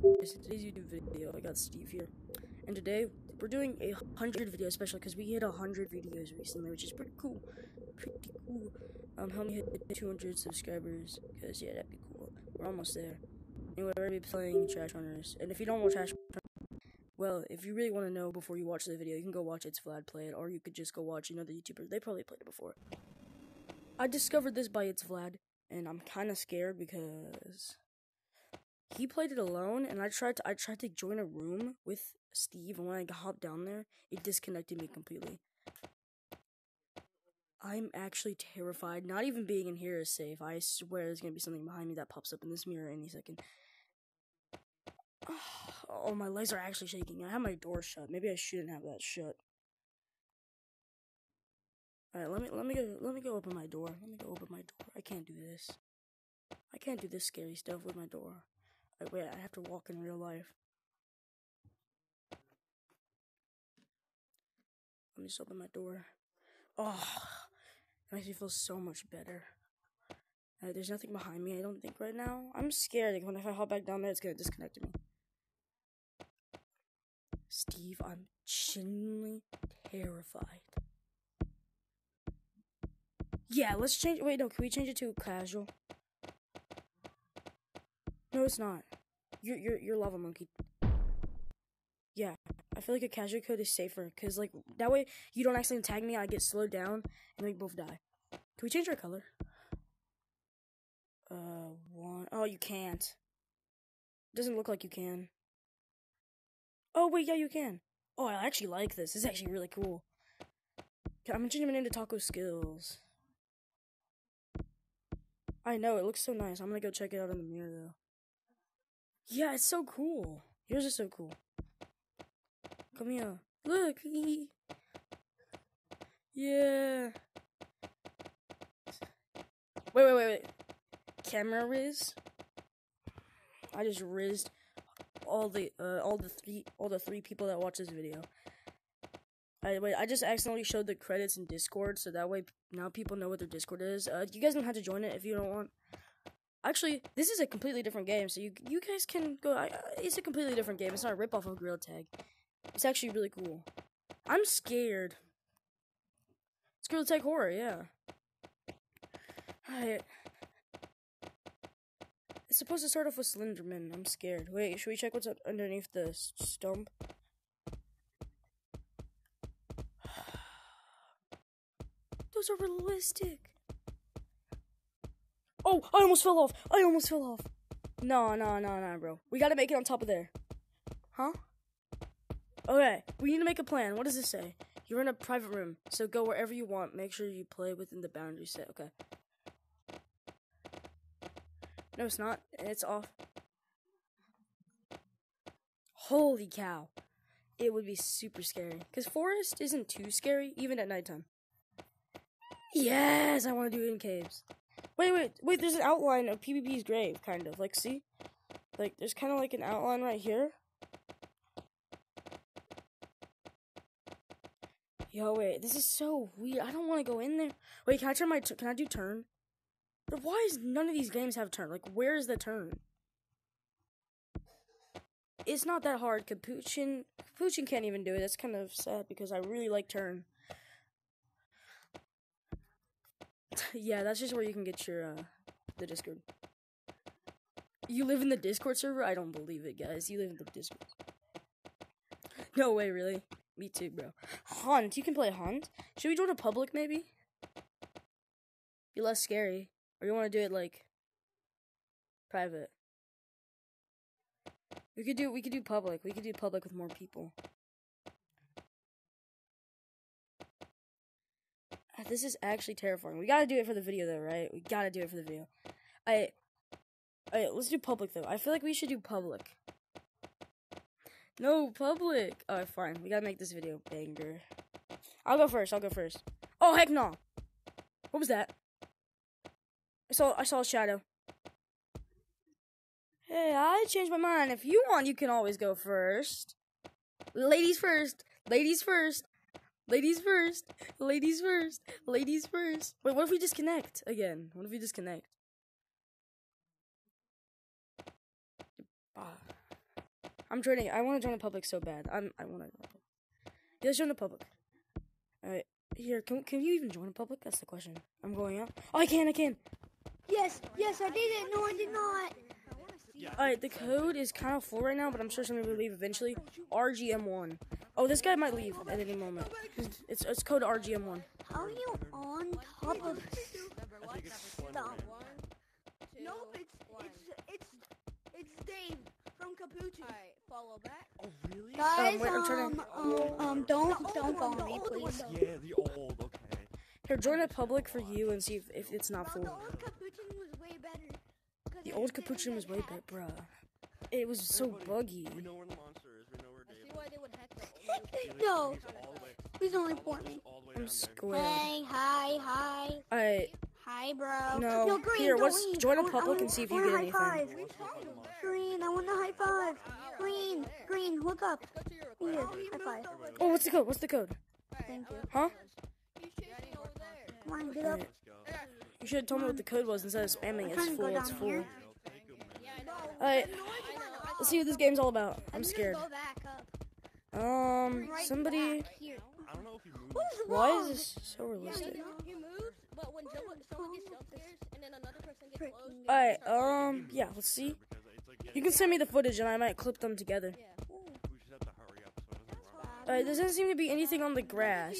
today's YouTube video, I got Steve here, and today we're doing a hundred video special because we hit a hundred videos recently, which is pretty cool. Pretty cool. Um, help me hit 200 subscribers because yeah, that'd be cool. We're almost there. Anyway, we're gonna be playing Trash Hunters, and if you don't know Trash well, if you really want to know before you watch the video, you can go watch It's Vlad play it, or you could just go watch another YouTuber. They probably played it before. I discovered this by It's Vlad, and I'm kind of scared because he played it alone and I tried to I tried to join a room with Steve and when I hopped down there, it disconnected me completely. I'm actually terrified. Not even being in here is safe. I swear there's gonna be something behind me that pops up in this mirror any second. Oh, my legs are actually shaking. I have my door shut. Maybe I shouldn't have that shut. Alright, let me let me go let me go open my door. Let me go open my door. I can't do this. I can't do this scary stuff with my door. Wait, I have to walk in real life. Let me just open my door. Oh, it makes me feel so much better. There's nothing behind me, I don't think, right now. I'm scared. Like, when if I hop back down there, it's gonna disconnect me. Steve, I'm genuinely terrified. Yeah, let's change. Wait, no, can we change it to casual? No, it's not. You're you're you're lava monkey. Yeah, I feel like a casual code is safer because like that way you don't accidentally tag me. I get slowed down and we both die. Can we change our color? Uh, one. Oh, you can't. Doesn't look like you can. Oh wait, yeah, you can. Oh, I actually like this. This is actually really cool. I'm gonna change my name to Taco Skills. I know it looks so nice. I'm gonna go check it out in the mirror though. Yeah, it's so cool. Yours is so cool. Come here. Look. Yeah. Wait, wait, wait, wait. Camera riz. I just rizzed all the uh all the three all the three people that watch this video. I wait, I just accidentally showed the credits in Discord, so that way now people know what their Discord is. Uh, you guys don't have to join it if you don't want. Actually, this is a completely different game, so you you guys can go. I, it's a completely different game. It's not a ripoff of Gorilla Tag. It's actually really cool. I'm scared. It's Gorilla Tag horror, yeah. Alright. It's supposed to start off with Slenderman. I'm scared. Wait, should we check what's underneath the stump? Those are realistic. Oh, I almost fell off. I almost fell off. No, no, no, no, bro. We gotta make it on top of there. Huh? Okay, we need to make a plan. What does this say? You're in a private room, so go wherever you want. Make sure you play within the boundary set. Okay. No, it's not. It's off. Holy cow. It would be super scary. Because forest isn't too scary, even at nighttime. Yes, I want to do it in caves. Wait, wait, wait, there's an outline of PBBV's grave, kind of. Like, see? Like, there's kind of like an outline right here. Yo, wait, this is so weird. I don't want to go in there. Wait, can I turn my, can I do turn? But why is none of these games have turn? Like, where is the turn? It's not that hard. Capuchin, Capuchin can't even do it. That's kind of sad because I really like turn. yeah, that's just where you can get your uh the Discord. You live in the Discord server? I don't believe it, guys. You live in the Discord. No way, really. Me too, bro. Hunt. You can play Hunt. Should we join a public, maybe? Be less scary. Or you want to do it like private? We could do. We could do public. We could do public with more people. This is actually terrifying. We gotta do it for the video, though, right? We gotta do it for the video. I. Alright, let's do public, though. I feel like we should do public. No, public! Alright, fine. We gotta make this video banger. I'll go first. I'll go first. Oh, heck no! What was that? I saw, I saw a shadow. Hey, I changed my mind. If you want, you can always go first. Ladies first. Ladies first. Ladies first. Ladies first. Ladies first. Wait, what if we disconnect again? What if we disconnect? Ah. I'm joining. I want to join the public so bad. I'm. I want to. Let's join the public. All right. Here, can can you even join the public? That's the question. I'm going out. Oh, I can. I can. Yes, yes, I did it. No, I did not. All right. The code is kind of full right now, but I'm sure somebody will leave eventually. RGM1. Oh, this guy might leave at any moment. It's it's code RGM1. How are you on top of stuff? Nope, it's it's it's it's Dave from Capuchin. Alright, follow back. Oh, really? Guys, wait, I'm trying um, um, um, don't, don't follow me, please. Yeah, the old, okay. Here, join the public for you and see if, if it's not No, the full. old Capuchin was way better. 'Cause The old capuchin was way better, bruh. It was so buggy. We know where the monster is. We know where I see why they would hack the No, He's all the please don't report me. he's all the way I'm down square. Hey, hi, hi, Alright, hi, bro. No, green, here, go let's green. join a I want- public I and see if want you a get high anything. Five. Green, I want a high five. Green, green, look up. Go to Here, high oh, five. Oh, what's the code? What's the code? Thank you. Huh? He's chasing over there. Come on, get up. Alright. You should have told me what the code was instead of spamming. It's trying to go full. It's full. here. Take him, man. Yeah, I know. Alright, let's see what this game's all about. I'm scared. Go back up. Um, somebody. Here. I don't know if he moved. What is Why is this so realistic? He moves, but when someone, someone gets jump scares and then another person gets close. Alright, um, yeah, let's see. Because it's like You can send me the footage and I might clip them together. Yeah. we just have to hurry up so it doesn't run. Alright, there doesn't seem to be anything on the grass.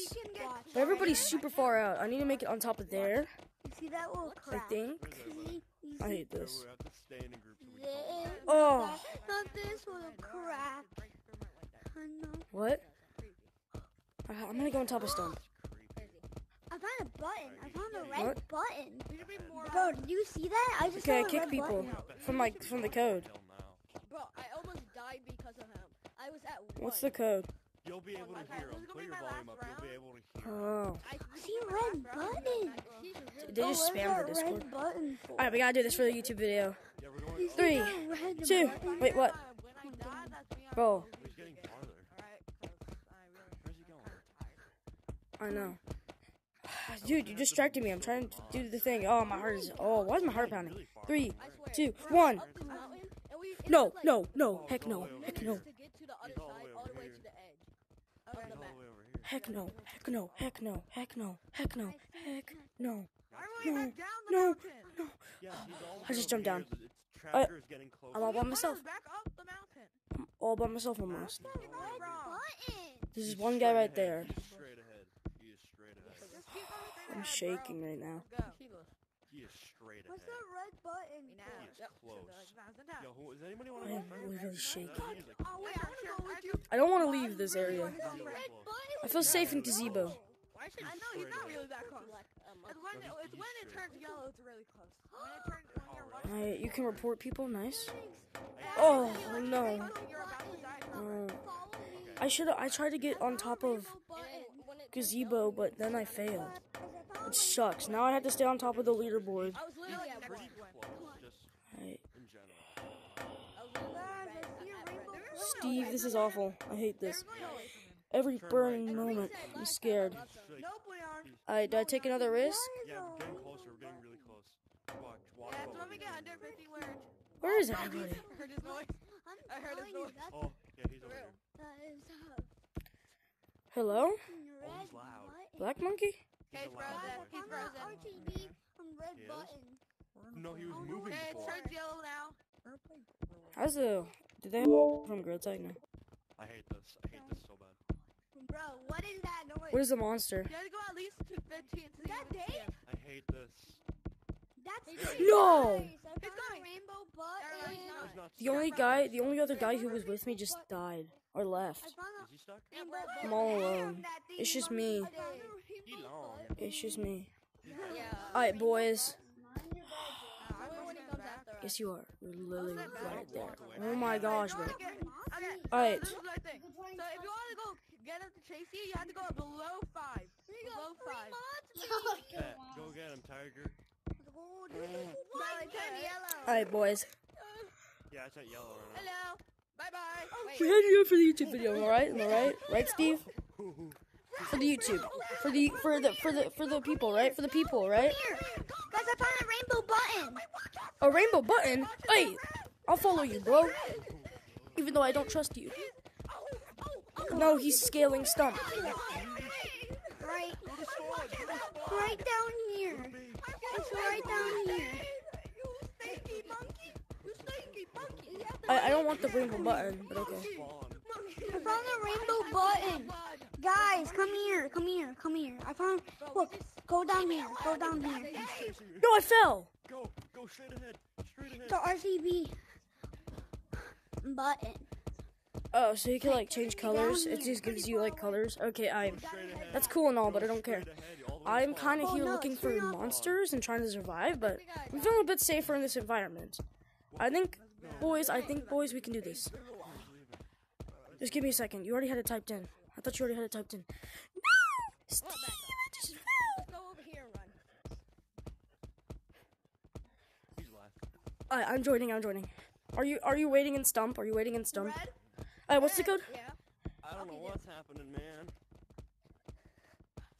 But everybody's super far out. I need to make it on top of there, You see that little I think. See? I hate this. We have to stay in a group so we don't this? Oh, Not this little crap. I what? I- uh, I'm gonna go on top of stone. I found a button. I found a red What? button. We should be more. Bro, did you see that? I just Okay, I kick people button. from like from the code. Bro, I almost died because of him. I was at one. What's the code? You'll be oh, able to Okay, hear this him. is gonna Put your volume last up. You'll be able to hear him. Oh. I I see red button. He's really They just What was spammed the Discord. button? Alright, we gotta do this for the YouTube video. Yeah, we're going. Oh, Three, That red two, button. wait, what? When I die, that's me. on- Bro, he's getting farther. Alright, 'cause I really Where's he going? I know. Dude, you distracted me. I'm trying to do the thing. Oh, my heart is. Oh, why is my heart pounding? Three, two, one. I swear. two, Bro, one. Up this mountain, and we, it No, was no, no. Heck no. Oh, Heck no. To get to the other He's all the side, way all the over way here. to the edge He's of the all map. the way over here. Heck no. Heck no. Heck no. Heck no. Heck no. Heck no. No, back down the no, no. Yeah, he's all I just jumped down. It's- It's tracker is getting closer. I'm all by myself. put us Back up the mountain. I'm all by myself almost. Red button. There's He's one guy right there. He's straight ahead. He is straight ahead. Just keep on straight I'm shaking right now. Bro. Go. He is straight What's ahead. that red button? Me now. He is Yep. close. Yo, who, does anybody want I oh, to am go first? literally shaking. That music is Oh, wait, I want to go with you. I don't want to leave this area. I feel safe in gazebo. I know he's not really that close. It's when it, it's when it turns yellow, it's really close. When it turns when you're white, Alright, you can report people. Nice. Oh no. you're about to die. Oh. I should. I tried to get on top of and then when it gazebo, but then I failed. It sucks. Now I have to stay on top of the leaderboard. I was literally at one. Pretty close, just Alright. in general. I was literally right at Steve, this is awful. I hate this. Every burning moment, I'm scared. Like, Nope, we are. Alright, do I take another risk? yeah, we're getting closer. We're getting really close. Watch, watch. Yeah, over so let me get under 50 where Where is everybody? I heard his noise. I heard his noise. Oh, yeah, he's over here. Hello? Oh, he's loud. Black monkey? Okay, he's a loud frozen. boy. He's frozen. On red button. No, he was oh, moving Okay, it turns yellow now. How's the. Did they have from Growth Tech now? I hate this. I hate this so bad. Bro, what is that noise? What is the monster? You had to go at least to 15 to that Dave? I hate this. That's No! Nice. I He's a rainbow Or button. he's not. He's not The only guy, the only other guy who was with me just died. Or left. I found Is he stuck? a rainbow button. I'm all alone. It's just me. my day. He long. It's just me. Alright, boys. Only when he comes after us. Yes, you are. You're literally right there. Oh my gosh, bro. Okay, okay. Alright. This is what I think. So if you want to go get him to chase you, you have to go below five. Below five. Bet. Go get him, Tiger. Bro, it turned yellow. Alright, boys. Yeah, it's at yellow right now. Hello. Bye bye. We had you for the YouTube video, am I right? Am I right? Right, Steve? For the YouTube. For the for the for the for the people, right? For the people, right? Guys, I found a rainbow button. A rainbow button? Hey, I'll follow you, bro. Even though I don't trust you. No, he's scaling stump. Right, right down here. It's right down here. You stinky monkey! You stinky monkey! I, I don't want the rainbow button, but okay. I found the rainbow button. Guys, come here, come here, come here. I found. Look, go down here, go down here. No, I fell. Go, go straight ahead. Straight ahead. The RGB button. Oh, so you can like change colors. It just gives you like colors. Okay, I. That's cool and all, but I don't care. I'm kind of oh, here looking for monsters and trying to survive, but I'm feeling a bit safer in this environment. I think, boys, I think, boys, we can do this. Just give me a second. You already had it typed in. I thought you already had it typed in. No! Steve! just- Let's go over here and run. He's left. Alright, I'm joining. I'm joining. Are you Are you waiting in stump? Are you waiting in stump? Red? Alright, what's the code? Yeah. I don't know what's happening, man.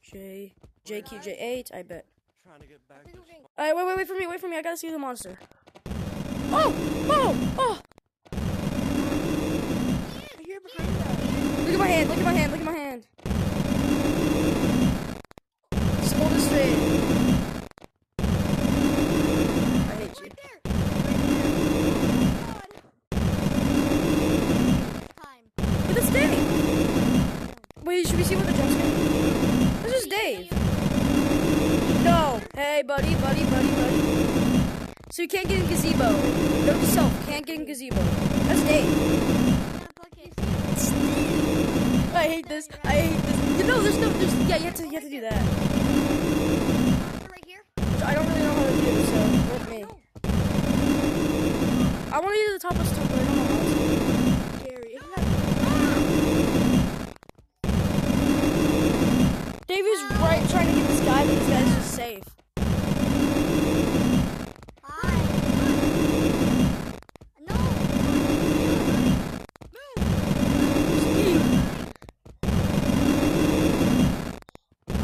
J JQJ8. I bet. Trying to get back to Alright, wait, wait, wait for me. Wait for me. I gotta see the monster. Oh! Oh! Oh! Hear behind us. Look at my hand, look at my hand, look at my hand. Just hold it straight. I hate you. But it's Dave. Wait, should we see what the jump scare? This is Dave. No. Hey, buddy, buddy, buddy, buddy. So you can't get in gazebo. Note self, can't get in gazebo. That's Dave. I hate this. I hate this. You know, there's no, there's, yeah, you have to, you have to do that. Right here. So I don't really know how to do, so let me. I want to get to the top of stuff, but I don't know how to. Scary. Isn't that Dave is right trying to get this guy, but this guy's just safe. Hi. No.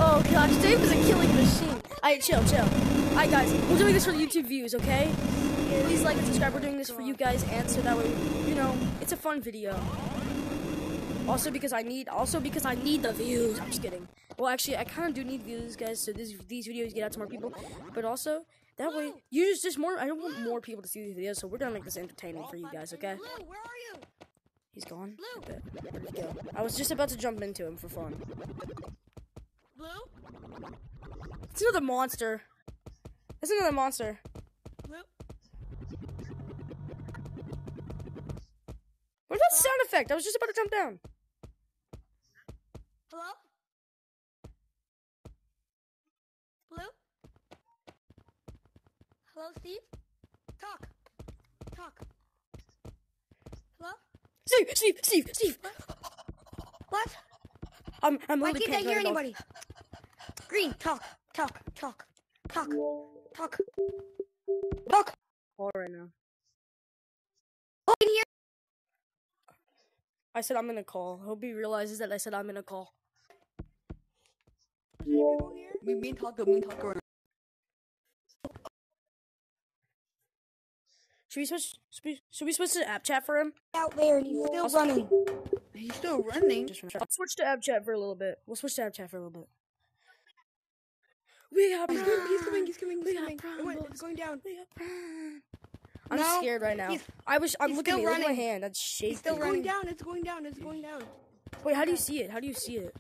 Oh gosh, Dave is a killing machine. Alright, chill, chill. Alright guys, we're doing this for the YouTube views, okay? Please like and subscribe. We're doing this for you guys and so that way, you know, it's a fun video. Also because I need also because I need the views. I'm just kidding. Well actually I kinda do need views guys, so this, these videos get out to more people. But also that way you just just more I don't want more people to see these videos, so we're gonna make this entertaining for you guys, okay? Blue, where are you? He's gone? I bet. Where'd he go? I was just about to jump into him for fun. blue? It's another monster. It's another monster. Blue? Where's that sound effect? I was just about to jump down. Hello? Blue? Hello, Steve? Talk. Talk. Hello? Steve, Steve, Steve, Steve. What? I'm, I'm Why can't I hear anybody? Green, talk, talk, talk, talk, talk, talk. Call right now. Oh, in here. I said I'm gonna call. Hope he realizes that I said I'm gonna call. Is there here? Me, me and Taco, me and Taco. Should we switch? Should we, should we switch to app chat for him? Out there, and he's still running. He's still running. Just I'll switch to app chat for a little bit. We'll switch to app chat for a little bit. We got He's coming, he's coming, he's coming, We he's coming. It went, it's going down. We got Bran. I'm No, scared right now. I wish. I'm looking at me. Look at my running. hand. That's shaking. still It's going down, it's going down, it's going down. Wait, how do you see it? How do you see it?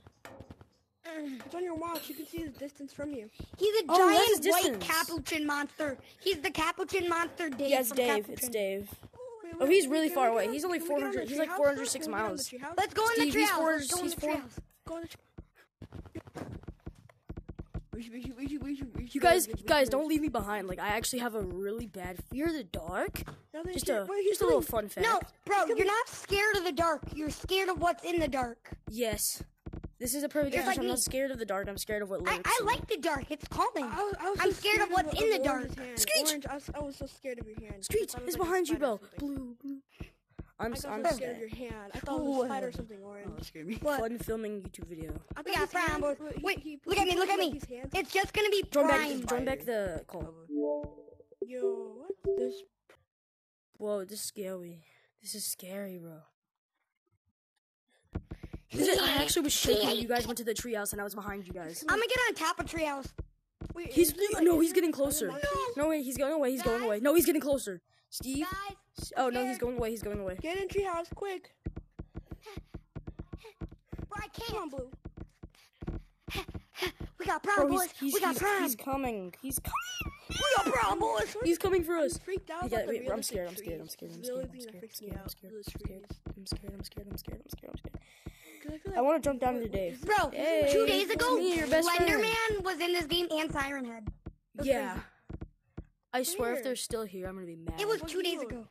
Uh, it's on your watch, you can see the distance from you. He's a Oh, that's giant white capuchin monster. He's the capuchin monster, Dave. Yeah, it's from Dave. Capuchin. It's Dave. Wait, Oh, he's really far away. He's only can we get on 400 he's like 406 Can we get on the miles. Let's go in the he's treehouse. Let's go in he's the four- treehouse. You guys, get- we guys, don't leave me behind. Like, I actually have a really bad fear of the dark. Nothing Just a, just a little fun fact. No, bro, you're not scared of the dark. You're scared of what's in the dark. Yes. This is a perfect Just difference. like I'm me. not scared of the dark. I'm scared of what I, lurks. I in like the dark. It's calming. I was, I was I'm so scared of what's in the dark. Hand. Screech! Orange, I was, I was so scared of your hand. Screech I it is like behind you, bro. Blue, blue. I'm, I s- got I'm scared of your hand. I thought it was a spider or something orange. Oh, scared me. What? Fun filming YouTube video. I We thought got his hand- brown Wait, he- look at me, look at me. It's just gonna be Join prime. back, join back the call. Yo, what? This Whoa, this is scary. This is scary, bro. This is- I actually was shaking when you guys went to the treehouse and I was behind you guys. I'm gonna get on top of the treehouse. Wait, He's is it like- no, he's getting closer. other? No way, he's going away. He's going away. No, he's getting closer. Steve. Guys, Oh no, he's going away. He's going away. Get in treehouse quick. bro, I Come on. Blue. We got Bro, prime he's boys. he's we got he's, prime. he's coming. He's coming. We got brown boys. He's coming for us. freaked out. Yeah, wait, I'm scared. I'm scared. I'm scared. I'm It's the only scared. I'm scared. I'm scared. I'm scared. I'm scared. I'm scared. I'm scared. I'm scared. I'm scared. I'm scared. 'Cause I feel I like- want to jump down into Dave. Bro, two days ago, me, your best friend. Slenderman was in this game and Siren Head. Yeah. I swear, if they're still here, I'm gonna be mad. It was two days ago.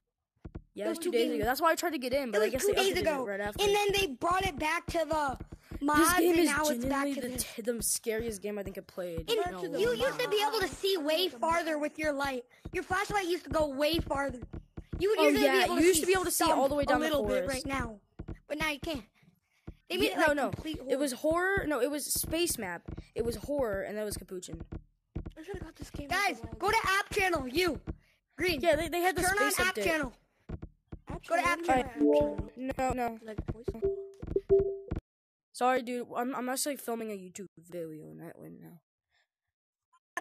yeah, it was it two was days two ago. That's why I tried to get in, It but I was guess two they days ago. it right after. And then they brought it back to the mods, this game and is now it's back genuinely to the, this. t- the scariest game I think I played. And in you long used to be able to see way farther with your light. Your flashlight used to go way farther. You would Oh, usually yeah, be able you used to be able to see all the way down a the little bit right now, but now you can't. They made Yeah, it like no, no. It was horror. No, it was space map. It was horror, and that was Capuchin. I should have got this game. Guys, go to app channel. You, green. Yeah, they, they had the Turn on space app update. channel. Go to app channel. No, no. Like voice. Sorry, dude. I'm, I'm actually filming a YouTube video, and that went now.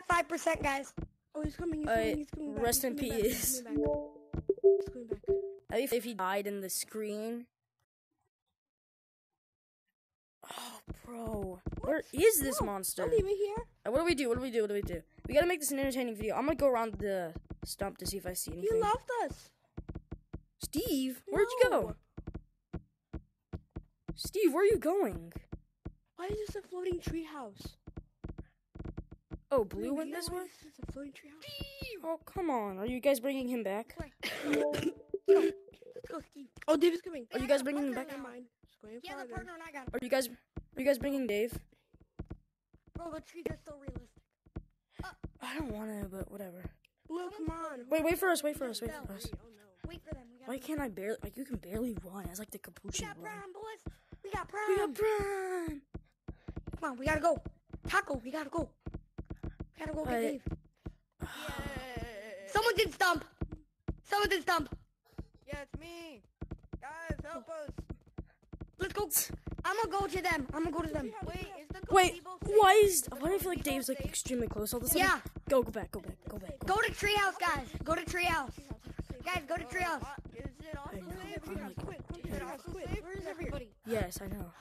Five percent, guys. Oh, he's coming. He's Uh, coming. He's coming back. rest he's in coming back, peace. He's coming back. He's coming back. If, if he died in the screen. Oh, bro. Where is this monster? Leave here. Uh, What do we do? What do we do? What do we do? We gotta make this an entertaining video. I'm gonna go around the stump to see if I see He anything. left us. Steve, where'd you go? Steve, where are you going? Why is this a floating treehouse? Oh, Blue went this way? This is a floating treehouse. Oh, come on. Are you guys bringing him back? Let's go, Steve. Oh, David's coming. Are you guys bringing him back? Never mind. Just going He has a partner, and I got him. Are you guys are you guys bringing Dave? Bro, the trees are so realistic. I don't want to, but whatever. Blue, come on. Wait, wait for us. Wait for us. Wait for us. Wait for them. We Why can't I barely? Like you can barely run. It's like the capuchin. We capuchin got run. prime, boys. We got prime. We got Prime. Come on, we gotta go. Taco, we gotta go. We gotta go get Uh, Dave. Someone did stump. Someone did stump. Yeah, it's me. Guys, help us. Let's go. I'm gonna go to them. I'm gonna go to them. Wait, is the Wait, why is why do I feel like Dave's like extremely close all of a sudden? Yeah. Go, go back, go back, go back. Go Go to treehouse, guys. Go to treehouse. Guys, go to treehouse. Uh, Is it also I know. I'm like- Quick, quick, is it also safe? Where is everybody? Yes, I know.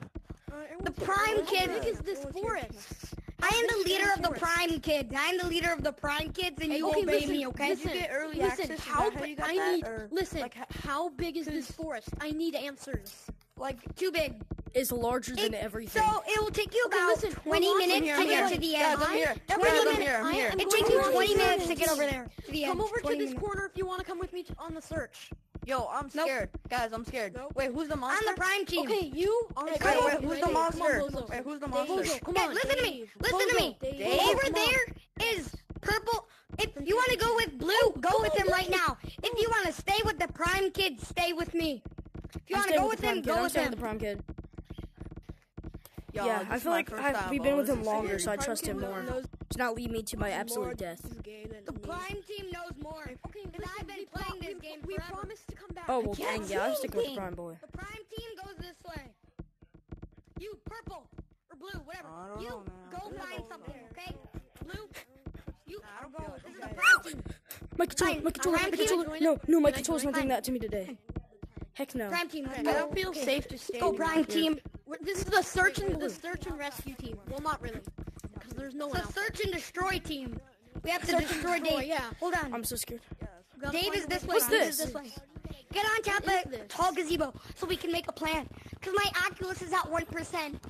The prime kid. How is this forest? I am the leader of the prime kids. I am the leader of the prime kids, and you okay, obey listen, me, okay? Did you get early listen, how, that how you got I that, need, or- listen, like, how big is this forest? I need answers. Like too big. It's larger than It- everything. So it will take you about listen, 20 minutes here, to get here. to the Guys, end. I'm here. 20 Guys, I'm minutes. here, I'm here. It takes you 20 run minutes to get over there. To the end. Come over to this minutes. corner if you want to come with me to, on the search. Yo, I'm Nope. scared. Guys, I'm scared. Wait, who's the monster? I'm the prime team. Okay, you. All right, Wait, wait, who's the monster? On, Wait, who's the Dave, monster? Bozo, come Guys, on, listen to me. Dave. Listen to me. Dave, Dave. Over there is purple. If you want to go with blue, go with him right now. If you want to stay with the prime kid, stay with me. If you I'm want to go with with him, go I'm with him. the prime kid. Yo, yeah, I feel like I, time, we've been with him longer, so I trust him more. knows To not lead me to my absolute death. this game than The me. prime team knows more. Okay, Because listen, I've been playing this game We forever. promised to come back. Oh well, can't dang, yeah, I'm see sticking with the prime boy. The prime team goes this way. You purple or blue, whatever. I don't you know, man. go I find don't something, know. okay? Blue, you I don't go. feel This is okay. the prime team. My controller, my controller, my controller. No, no, my Can controller's not doing that to me today. Heck no. Prime team, let's I don't feel Okay. safe to stay Go prime team. We're- This is the search and the search and rescue team. Well, not really, because there's no one It's a else. search and destroy team. We have to Search and destroy destroy, Dave. yeah. Hold on. I'm so scared. Dave is this way. What's Dave this? this way. Get on top of this? tall gazebo so we can make a plan. Cause my Oculus is at one percent.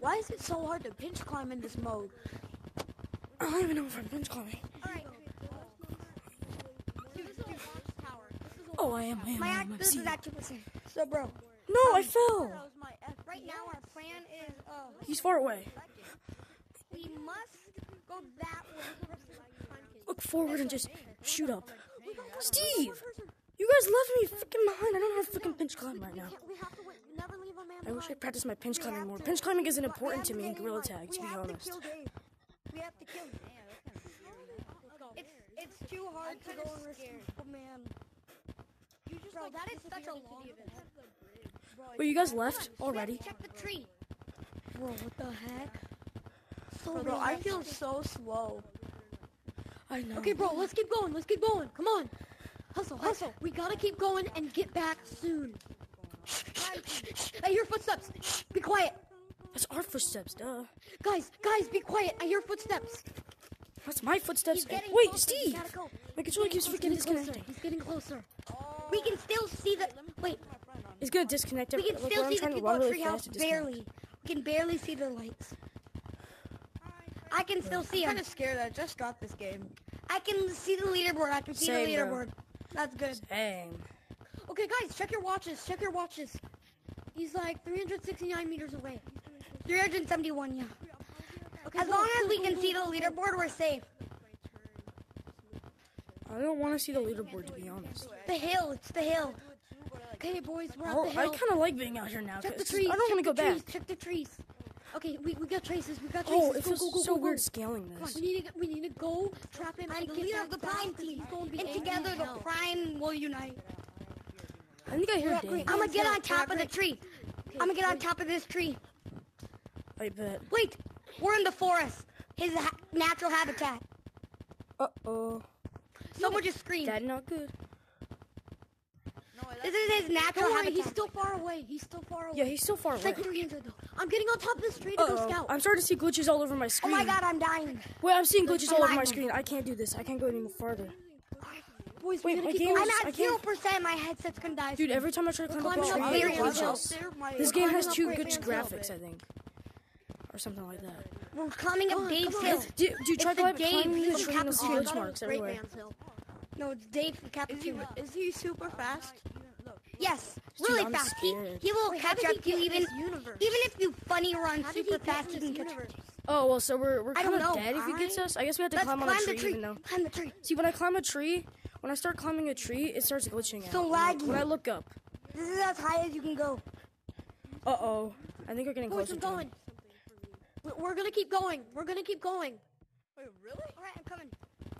Why is it so hard to pinch climb in this mode? I don't even know if I'm pinch climbing. All right. Oh, I am. I am. My I am. I'm is seeing. at two percent. So, bro, No, I fell. right now our plan is uh He's far away. we must go that way. Look forward and just shoot up. Steve, you guys left me freaking behind. I don't know how to freaking pinch climb right now. We have to wait, never leave a man I wish I practiced my pinch climbing more. Pinch climbing isn't important to me in Gorilla Tag, to be honest. We have to kill him. It's it's too hard to go and risk. Oh man. Bro, like that is such a long to be Wait, you guys left already? Check the tree. Bro, what the heck? So Bro, bro, I feel so slow. I know. Okay, bro, let's keep going. Let's keep going. Come on. Hustle, hustle. We gotta keep going and get back soon. I hear footsteps. Be quiet. That's our footsteps, duh. Guys, guys, be quiet. I hear footsteps. That's my footsteps. Wait, closer. We Steve! gotta go. My controller keeps freaking disconnecting. He's getting closer. We can still see the. Wait, It's gonna disconnect. we can every- like, still see the trying to people run at really fast, treehouse it barely. We can barely see the lights. I can still see I'm kind of scared. I just got this game. I can see the leaderboard. I can see Same, the bro. leaderboard. That's good. Dang. Okay, guys, check your watches. Check your watches. He's like 369 meters away. 371, yeah. Okay, As long as we can see the go, go. leaderboard, we're safe. I don't want to see the leaderboard, to be honest. The hill, it's the hill. Okay, boys, we're at Oh, the I kind of like being out here now. Check the 'cause trees. I don't want to go check the back. Check the trees. Okay, we, we got traces. We got traces. Oh, it go, feels go, go, so go, weird go. scaling Come on, this. we need to get- we need to go trap him I'm and the get leader of the fast prime 'cause team. He's going to be And angry together, the hell. prime will unite. I think I hear We're at Great Dave. I'm gonna get on top of the tree. I'm gonna get on top of this tree. I bet. Wait, we're in the forest. His ha- natural habitat. Uh oh. Someone just screamed. That not good. This is his natural Don't worry, habitat. he's still far away. He's still far away. Yeah, he's still far It's away. like 300 though. I'm getting on top of this tree to Uh go oh. scout. I'm starting to see glitches all over my screen. oh my god, I'm dying. Wait, I'm seeing glitches I'm all over my screen. I can't do this. I can't go any farther. Boys, Wait, my game I'm at can't- zero percent. My headset's gonna die. Dude, every time I try to climb up a climbing tree, up it very glitches. well. This We're game climbing has up too Great good Man's graphics, Hill. I think. Or something like that. we're climbing Come up on, Dave's come on. hill. Dude, dude try It's the climb- Dave climbing the from tree do you'll see Capcom. glitch marks Great everywhere. Man's Hill. No, it's Dave from Is he, Captain. is he super fast? Yes, Dude, really I'm fast. He, he will Wait, how catch did up to you even even if you funny run How super fast. He can catch you. Oh, well, so we're, we're I kind don't of know. dead if he gets us. I guess we have to Let's climb on climb a the tree, tree. even though. Climb the tree. See, when I climb a tree, when I start climbing a tree, it starts glitching out. So When laggy. When I look up. This is as high as you can go. Uh oh. I think we're getting Boys, closer I'm to him. going. We- We're gonna keep going. We're gonna keep going. Wait, really? All right, I'm coming.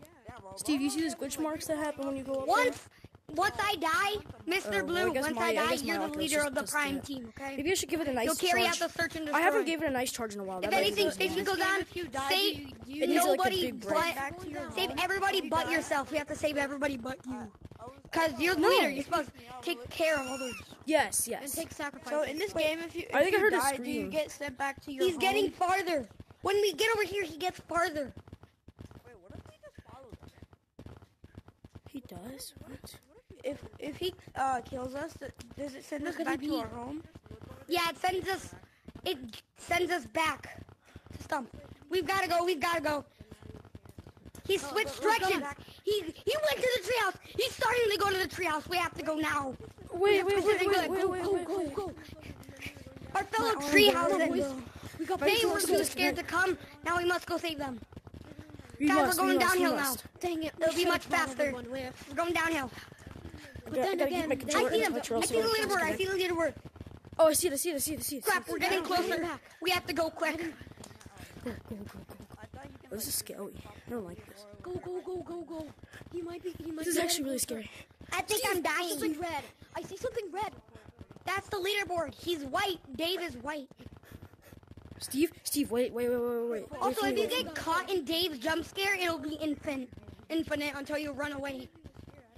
Yeah, bro. Steve, you see those glitch marks that happen when you go up there? Once, once I die, Mr. Oh, Blue. guess once my- I I die, guess my you're the leader just of the prime that. team. Okay. Maybe I should give it a nice You'll carry charge. out the search and destroy. I haven't given it a nice charge in a while. If That might be anything the fishy best. goes on, If you die, save do you- you It needs, like, nobody but back to your save everybody you but die- yourself. We have to save everybody but you. Uh, Cause you're the No. leader. You're supposed to take care of others. Yes, yes. And yes. take sacrifices. So in this game, if you if I think I you heard a die, do you scream. get sent back to your He's home? getting farther. When we get over here, he gets farther. Wait, what if they just follow us? He does? What? If if he uh kills us, does it send us back to our home? Yeah, it sends us. It sends us back. to Stump. We've got to go. We've got to go. He switched let's directions. He he went to the treehouse. He's starting to go to the treehouse. We have to go now. Wait, wait, wait, wait, wait, Go, wait, go, wait, go, go. Our fellow arm treehouse. broke. members. We got They were to too scared to come. Now we must go save them. We Guys, must, we're we going we downhill now. must. Dang it. It'll we be much faster. We're going downhill. I But I then again, controller I see them. I see the leaderboard. I see the leaderboard. Oh, I see it, I see it, I see it, I see it. Crap, we're getting closer. We have to go quick. Go, go, go, go. Oh, this is scary. I don't like this. Go, go, go, go, go. He might be. He might This is actually really scary. I think I'm dying. Something red. I see something red. That's the leaderboard. He's white. Dave is white. Steve, Steve, wait, wait, wait, wait, wait. wait. Also, if you get caught in Dave's jump scare, it'll be infinite, infinite until you run away.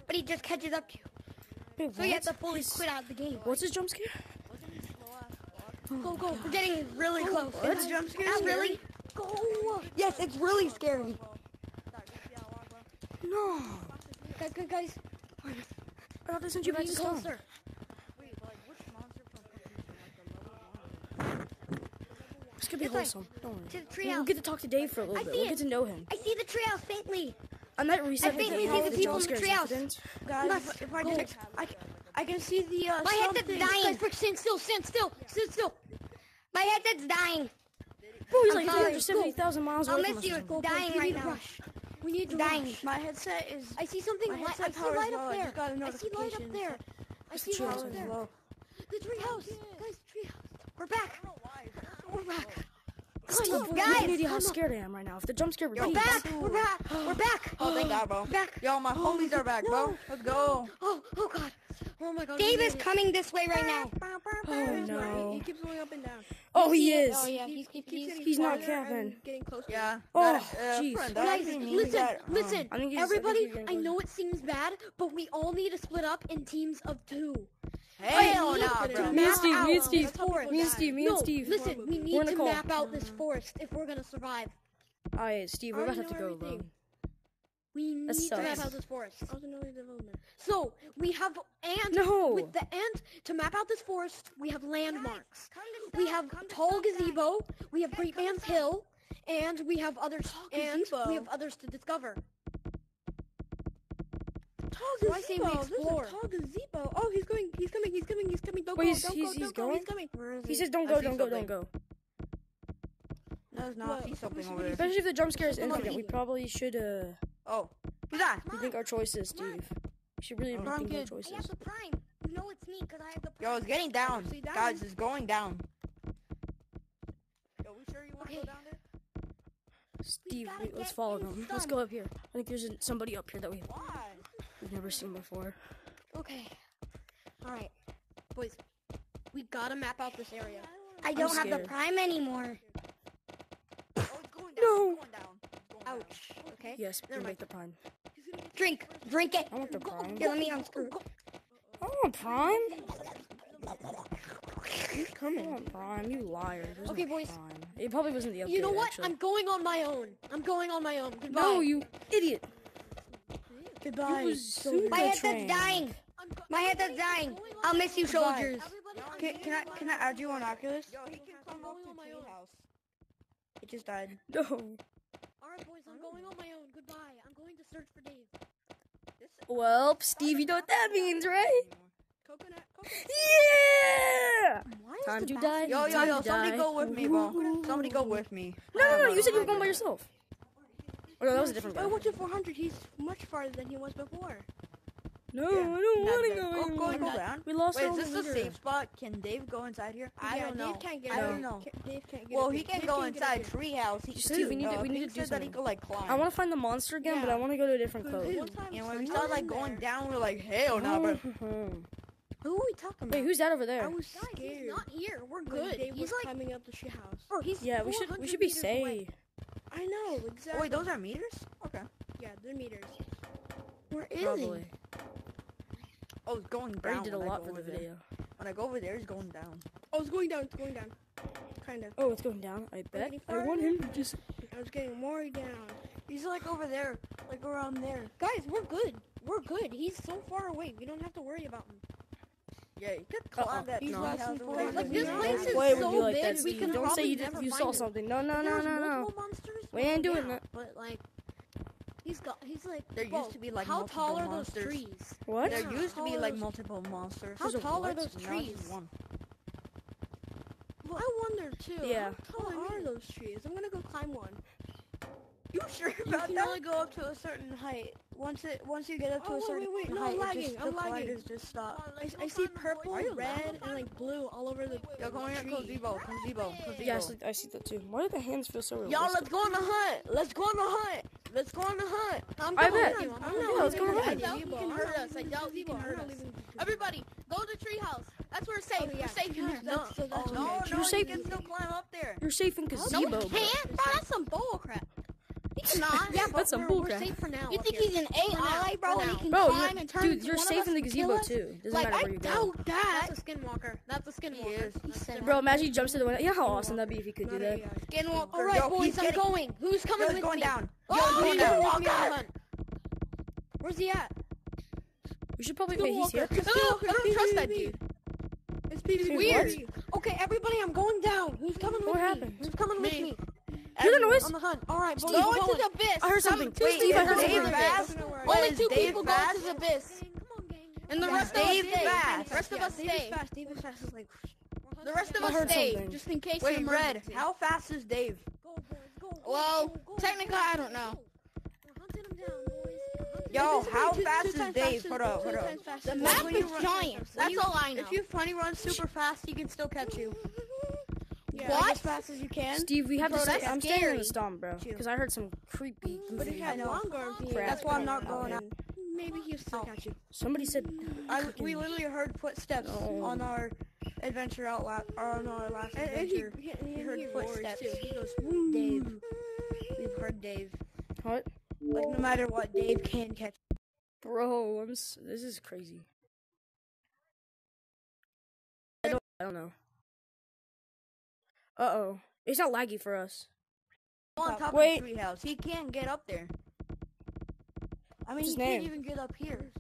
But he just catches up to you, Wait, so you have what? to fully quit out the game. What's his jump scare? Go, go. We're getting really close. What? Is the jump scare Not really. Go. Yes, it's really scary. No. Guys, guys, guys. I thought they sent you We're back to getting stone. closer. This could be This wholesome. Don't worry. To the We'll, we'll get to talk to Dave for a little I bit. We'll it. get to know him. I see the treehouse faintly. I might reset I think we see the people in the treehouse. Guys, if, I can, I, can- I can see the uh, My headset's something. dying. Guys, stand still, stand still, stand still. My headset's dying. Bro, he's I'm like sorry. 370,000 miles I'll away miss from us. you. or something. Go, go, Dying right now. rush. We need to Dying. rush. My headset is. I see something. My I see light up there. I see light up there. I see light up there. The treehouse. Guys, treehouse. We're back. We're back. Steve, you guys. have no idea how scared I am right now. If the jump scare We're repeats. back. We're back. We're back. Oh, thank God, bro. Back. Yo, my homies are back, bro. Let's go. Oh, oh God. Oh my god. Dave is coming this way right now. Oh no. he keeps going up and down. Oh, he is. Oh yeah, he's he's, getting he's not Kevin. Getting closer. Yeah. Oh, uh, jeez. friend, Guys, listen, listen. I think he's- I think Everybody, I know it seems bad, but we all need to split up in teams of two. Hell We no, need to bro. Me and Steve, me and Steve. Me and Steve, me and no, Steve. listen, we We're need to call. map out this forest if we're gonna survive. Alright, Steve, we're I about to have to go alone. We need That to map out this forest. I was in early development. So we have and No. with the and to map out this forest, we have landmarks. Come We have tall stop, guys. gazebo, we have Great Man's. Hill, and we have others and gazebo. we have others to discover. Tall So I say we gazebo. There's a explore. gazebo. Oh, he's going. He's coming. He's coming. He's coming. Don't Wait, go. he's- don't he's- go. he's don't go. going? He's coming. Where is He says don't go, don't go, don't go. No, it's not. I see something over there. Especially if the jump scare is Something infinite, we probably should uh Oh, who's that? rethink our choices, Steve. We should really Oh. rethink our I have the prime. You know it's me because I have the prime. Yo, it's getting down. Down. Guys, it's going down. Yo, we sure you want to go down there? Steve, wait, let's follow in them. Let's go up here. I think there's a- somebody up here that we, Why? We've never seen before. Okay. All right, boys, we gotta map out this area. I don't have the prime anymore. Oh, it's going down. No. It's going down. It's going down. Ouch. Okay. Yes, we make the prime. Drink, drink it. I want the prime. Here, let me unscrew. I want prime. Come on, prime, you liar. There's Okay, no boys. Prime. It probably wasn't the update. You know what? Actually. I'm going on my own. I'm going on my own. Goodbye. No, you idiot. Goodbye. You My head that's dying. My head that's dying. I'll miss you, soldiers. Can, can I can I add you on Oculus? Yo, he can come I'm up to my house. It just died. No. All right, boys. I'm going on my own. Goodbye. I'm going to search for Dave. Well, Steve, you know what that means, right? Coconut. Coconut. Yeah. Why is Time to die. Yo, yo, yo, somebody die. go with me, bro. Somebody go with me. No, no, no. You said you were going by yourself. Oh, no, that was a different guy. I went to 400. He's much farther than he was before. No, I don't want to go Go, go, anymore. go down. We lost Wait, is this the a safe spot? Can Dave go inside here? I yeah, don't know. Dave can't get I don't know. Ca- Dave can't get Well, he can Dave go can't get up inside treehouse. He Steve, we need to- uh, we need to do said that he something. could like climb. I want to find the monster again, but I want to go to a different Who- code. One time and when we I started like going there. down, we are like, hell no, bro. Who are we talking about? Wait, who's that over there? I there? was Guys, he's not here. We're good. Dave He's was like, climbing up the tree house. bro, he's Yeah, we should we should be meters away. Safe. I know Oh, exactly. wait, those are meters? Okay. Yeah, they're meters. Where is Probably. Oh, it's going down. Already did a lot for the over there. video. When I go over there, it's going down. Oh, it's going down. It's going down. Kind of. Oh, it's going down. I bet. I want him to just. I was getting more down. He's like over there, like around there. Guys, we're good. We're good. He's so far away. We don't have to worry about him. Yeah, you could Uh-uh. climb that He's tree less house than over 400 there. Like, this place is Why would so you like big, that, we Steve? can Don't say probably you did, never you find saw him. something. No, no, If no, there's no, no. multiple monsters, We ain't doing yeah, that. But like, he's got. He's like. There used to be, like, how multiple tall are monsters. those trees? What? There Yeah, used to be how are like those- multiple monsters. How There's a tall are what? those Now it's trees? just one. Well, I wonder too. Yeah. How tall are those trees? I'm gonna go climb one. You sure You about can that? only go up to a certain height. Once it once you get up to Oh, a wait, certain wait, wait. No, height, I'm it lagging, just, I'm the lagging. gliders just stop. Oh, I, let's I go see the purple, boys. red, and like blue all over the. Yo, come here, tree. Kozibo, Kozibo, Kozibo. Yeah, I see, I see that too. Why do the hands feel so realistic? Y'all, let's go on the hunt. Let's go on the hunt. Let's go on the hunt. I'm I going bet. with you. I'm I'm going not Yeah, let's go leaving ahead. the I doubt he can I'm hurt not us. I leaving doubt the he can. I'm hurt not us. leaving the gazebo. Everybody, go to the treehouse. That's where we're safe. Oh, yeah. We're safe in here. That's, so that's No, okay. no, You're you safe. can still climb up there. You're safe in No, gazebo. we bro. can't. Bro, that's some bull crap. It's not. Yeah, but That's some we're, we're safe for now. You up think here. he's an AI, bro? For And he can Bro, climb you're, and turn dude, you're safe in the gazebo too. Doesn't Like, matter I where you go. I doubt that. That's a skinwalker. That's a skinwalker. is. He. Bro, imagine he jumps to the window. Yeah, know how awesome that'd be if he could do Not that. AI. Skinwalker. All right, Yo, boys, I'm going. Who's coming with it's going me? down. Oh, Yo, he's going down. walk me on. Where's he at? We should probably wait. He's here. No, I don't trust that dude. It's PBBV. Weird. Okay, everybody, I'm going down. Who's coming with me? What with happened? me? Who's coming with Me. Me? Hear the noise? On the hunt. All right, boys, Steve, go go into the abyss. I heard something. Two Wait, Steve, is I heard Dave something. fast? Only two Dave people fast? go to the abyss. And the Yeah, rest of us Dave stay. fast. The rest of Yeah, us Dave is stay. fast. Dave is fast is like. The rest of I us heard stay, something. just in case. Wait, of Red, how fast is Dave? Go, boys, go, go, Well, go, go, technically, I don't know. We're hunting him down, boys. Yo, how Two- fast two is Dave? faster- Hold up, two hold up. The map is giant. That's all I know. If you funny run super fast, he can still catch you. Yeah, What? like as fast as you can. Steve, we have Bro, to stay. I'm staying in scary. the stomp, bro. Because I heard some creepy, But he goofy. had long arms. Crap That's why I'm not going out. maybe he'll still oh. catch you. Somebody said. I, we literally heard footsteps No. on our adventure out la- or on our last And, and he, adventure. he, he, heard he footsteps. too. He goes. Dave. We've heard Dave. What? Like no matter what, Dave can catch. Bro, I'm. S- this is crazy. I don't. I don't know. Uh oh. It's not laggy for us. On top Wait. of the treehouse, he can't get up there. I mean, What's he his can't even get up here.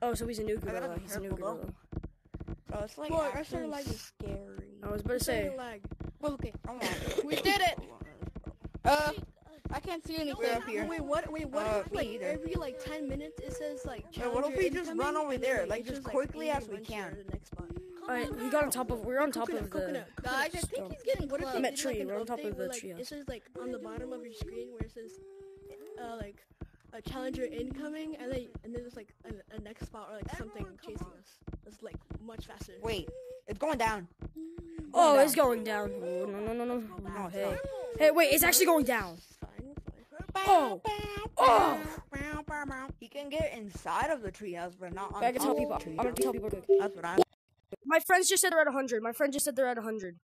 Oh, so he's a new gotta gorilla. He's a new careful, though. gorilla. Bro, it's like Boy, actually started lagging. scary. I was about to say. lag. Well, okay. Come on. We did it. Uh, I can't see anything Wait, up here. wait, what? Wait, what? Uh, if, like either. every like ten minutes it says like. Yeah, what if we just incoming, run over there, like, it just shows, quickly as we can? Muncher, The next spot. Alright, we got on top of. We're on top coconut, of the. coconut. Guys, I think stump. he's getting What if close. I'm at did, like, tree, we're on top of the like, treehouse. It says like on the bottom of your screen where it says, uh, like, a challenger incoming, and then and then there's like a, a next spot or like something chasing us. That's like much faster. Wait, it's going down. Oh, down. it's going down. Oh, no, no, no, no. No, Oh, hey. Hey, wait, it's actually going down. It's fine. it's fine. Oh. Oh. He can get inside of the treehouse, but not on I can top tell of people. the I'm gonna tell people. That's what I'm. My friends just said they're at 100. My friend just said they're at 100.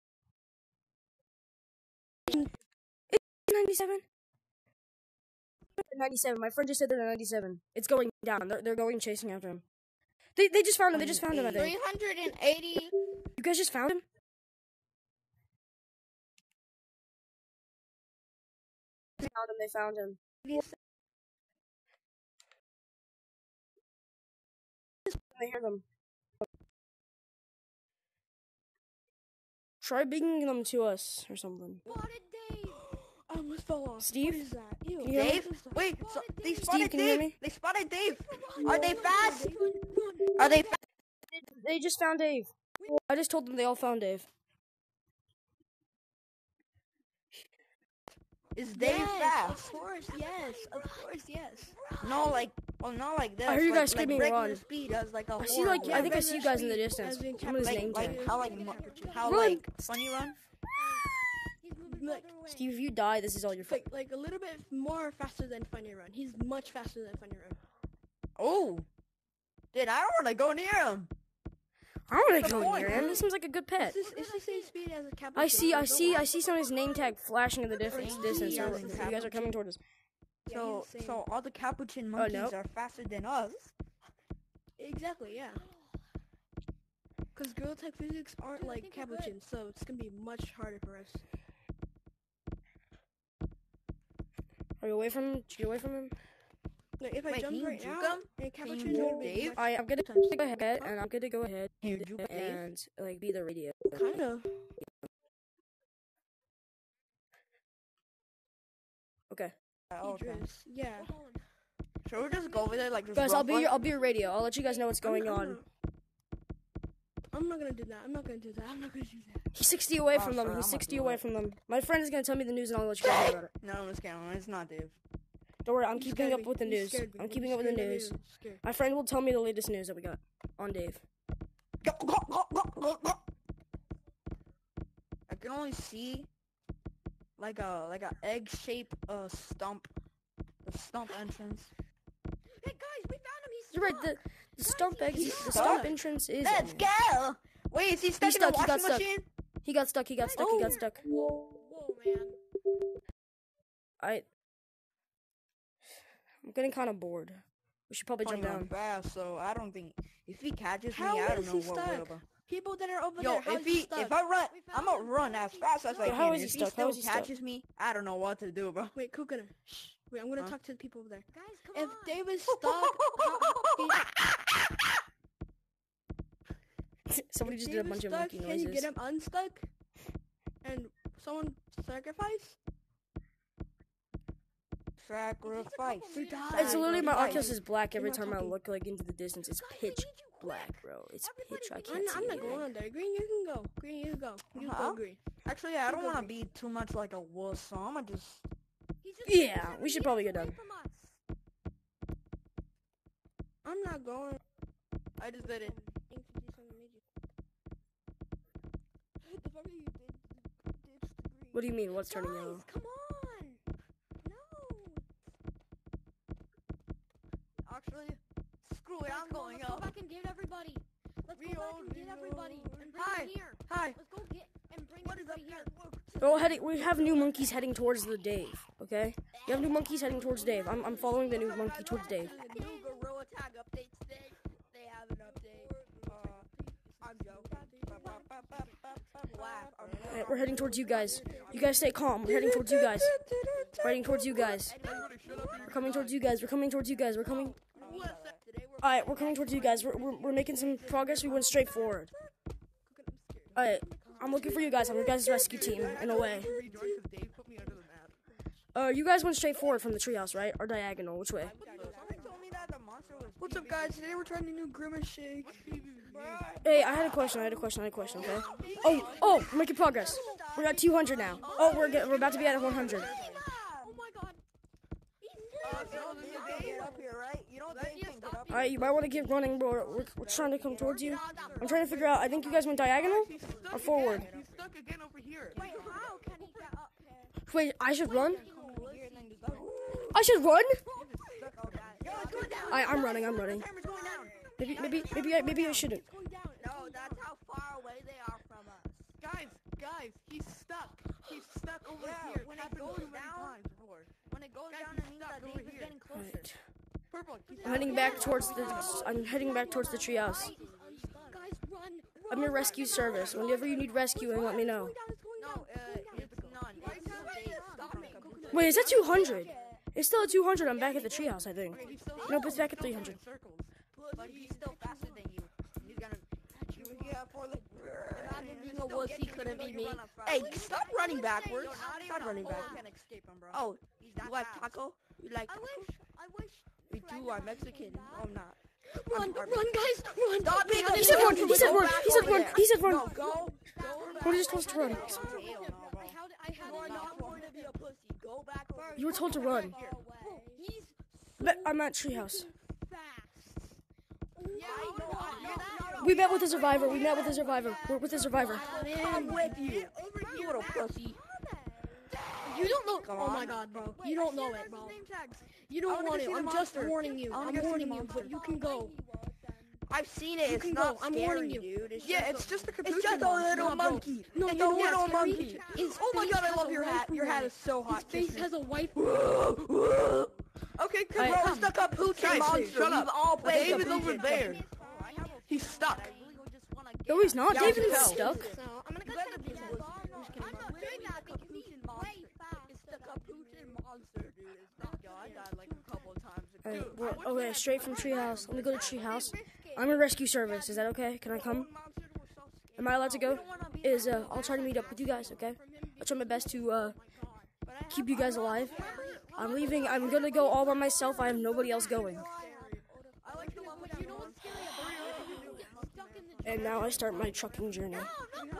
It's 97. 97. My friend just said they're at 97. It's going down. They're, they're going chasing after him. They, they just found him. They just found him, I think. 380. You guys just found him? They found him. They found him. I hear them. Try bringing them to us or something. I almost fell off. Steve? What is that? Ew. Can you hear me? Dave, wait, so they spotted can you hear Dave. me? They spotted Dave. Are they fast? Are they fast? They just found Dave. I just told them they all found Dave. Is Dave yes, fast? Of course, yes. Of course, yes. No, like, oh, not like this. I hear you like, guys screaming, like regular "Run." speed as like a I see, like, horrible- I think I see you guys in the distance. as in What is his like, like how like how Run. like funny run. Like, Steve, if you die, this is all your fault. like, like a little bit more faster than Funny Run. He's much faster than Funny Run. Oh, dude, I don't want to go near him. I don't want to Come go on, near him. man. This seems like a good pet. It's, it's the same speed as a capuchin. I see, I see, I see some of his name tag flashing in the difference Thank distance. you, So you guys are coming towards us. So he's so all the capuchin oh, monkeys nope. are faster than us. Exactly, yeah. Because girl type physics aren't Dude, like think capuchin, so it's gonna be much harder for us. Are you away from him? Did you get away from him? Like, if I Wait, jump can you right juke now, him? and Can you capuchin juke would be Dave? much I, I'm gonna go ahead, and I'm gonna go ahead Can you juke Dave? and like be the radio. Kind of. Okay, Oh, okay. Idris, Yeah. Should we just go over there like just guys, I'll be one? your, I'll be your radio. I'll let you guys know what's going I'm, I'm on. I'm not gonna do that. I'm not gonna do that. I'm not gonna do that. He's 60 away Oh, from them. He's I'm 60 away from them. My friend is gonna tell me the news, and I'll let you guys know about it. No, I'm just kidding. It's not Dave. Don't worry, I'm You keeping up me. with the news. I'm You keeping up with the news. My friend will tell me the latest news that we got on Dave. Go, go, go, go, go, go. I can only see like a like a egg shaped uh stump, the stump entrance. Hey guys, we found him. He's You're right. The the stump exit, the stump entrance is. Let's go. Wait, is he stuck in the stuck, he got washing stuck. machine? He got stuck. He got stuck. He got stuck. Whoa, whoa, man. I. I'm getting kind of bored. We should probably oh, jump down. fast, so I don't think if he catches How me, I don't know what will. stuck? but- People that are over Yo, there. How if is he stuck? if I run, I'm gonna run as fast as I So can. how is he if stuck? How still is he stuck? catches me, I don't know what to do, bro. Wait, coconut. Shh. Wait, I'm gonna Huh? talk to the people over there. Guys, come If on. Dave is stuck, how, he, Somebody if just did a Dave is bunch of stuck, monkey can you get him unstuck? And someone sacrifice? Sacrifice. It's literally my Sacrifice. Oculus is black every not time I look like into the distance. It's pitch black, bro. It's pitch. I can't not- see I'm not anything. going on there. Green, you can go. Green, you go. You Huh? go, uh-huh. Green. Actually, I don't want to be too much like a wuss, so I'm gonna just. Just Yeah, we should probably get done. I'm not going. I just did it. What do you mean? What's turning Guys, yellow? come on. No. Probably I'm Let's go, going let's go up. back and get everybody. Let's go back and get everybody and bring Hi. here. Hi. Let's go get and bring What is up, everybody here. We're heading. We have new monkeys heading towards the Dave. Okay. We have new monkeys heading towards Dave. I'm, I'm following the new monkey towards Dave. New Gorilla Tag update today. They have an update. Uh, I'm Joe. Alright, we're heading towards you guys. You guys stay calm. We're heading towards you guys. We're heading towards you guys. We're coming towards you guys. We're coming towards you guys. We're coming. Alright, we're coming towards you guys. We're, we're, we're making some progress. We went straight forward. Alright, I'm looking for you guys. I'm your guys' rescue team, in a way. Rejoin 'cause Dave put me under the map. Uh, you guys went straight forward from the treehouse, right? Or diagonal? Which way? Somebody told me that the monster was. What's up, guys? Today we're trying a new Grimace Shake. Hey, I had a question. I had a question. I had a question. Okay. Oh, oh, we're making progress. We're at 200 now. Oh, we're get, we're about to be at 100. Oh. Uh, so Dave can get up here, right? You know Dave can get up All right, you might want to keep running, bro. we're, we're, we're trying to come towards you. I'm trying to figure out. I think you guys went diagonal or forward. He's stuck again over here. Wait, how can he get up here? Wait, I should run. here and then just go. I should run. Yo, it's going down. I, I'm running. I'm running. Camera's going down. Maybe, maybe, maybe, I, maybe I shouldn't. No, that's how far away they are from us. Guys, guys, he's stuck. He's stuck over Yeah, here. when It's it goes down- times before. When it goes Guys, down, he's it means that over Dave is getting closer. Alright. Purple, I'm heading back towards the. I'm heading back towards the treehouse. Guys, run. I'm your rescue service. Whenever you need rescuing, let me know. No, uh, it's none. It's Dave. Stop me. Wait, is that 200? It's still at 200. I'm back at the treehouse, I think. He's Nope, it's back at 300. But he's still faster than you. He's gonna. Yeah, for the. being a wussy couldn't be me. Hey, stop running backwards. Stop running backwards. Can escape him, bro. Oh, You like taco? You like? I wish. I wish. We do. I'm Mexican. No, I'm not. Run, run, guys, run. Stop being a He said run. He said run. He said run. He said run. No, go. Go. We're just supposed to run. I had it. I had You are it. not going to be a pussy. Go back over You were told to run. But I'm at treehouse. fast. Yeah, I know. I know that. We met with a survivor. We met with a survivor. We're with a survivor. I'm with you. You little pussy. You don't know. Come Oh my god, bro. You don't know it, bro. You don't wanna want go it. I'm just warning you. I wanna I'm go see the warning you, monster. but you can go. I've seen it. You It's not go. I'm warning you. dude. It's Yeah, just it's a, just a it's just a little Nah, monkey. No, it's you a know little scary? monkey. His Oh my god, I love your hat. Your hat is so hot. His face has a white. Okay, Alright, come Bro, it's the capuchin Guys, monster. shut We've up. all played Dave is over there. He's stuck. No, he's not. Yeah, David is stuck. I'm gonna go to the. I'm. I'm not doing that because he's way fast. It's the capuchin monster, dude. It's not. Yo, I died like a couple of times. Alright, we're, okay, straight from treehouse. Let me go to treehouse. I'm a rescue service. Is that okay? Can I come? Am I allowed to go? Is uh, I'll try to meet up with you guys. Okay. I'll try my best to uh, keep you guys alive. I'm leaving. I'm gonna go all by myself. I have nobody else going. I like the one with You know what's scary about it? You get stuck in the And now I start my trucking journey.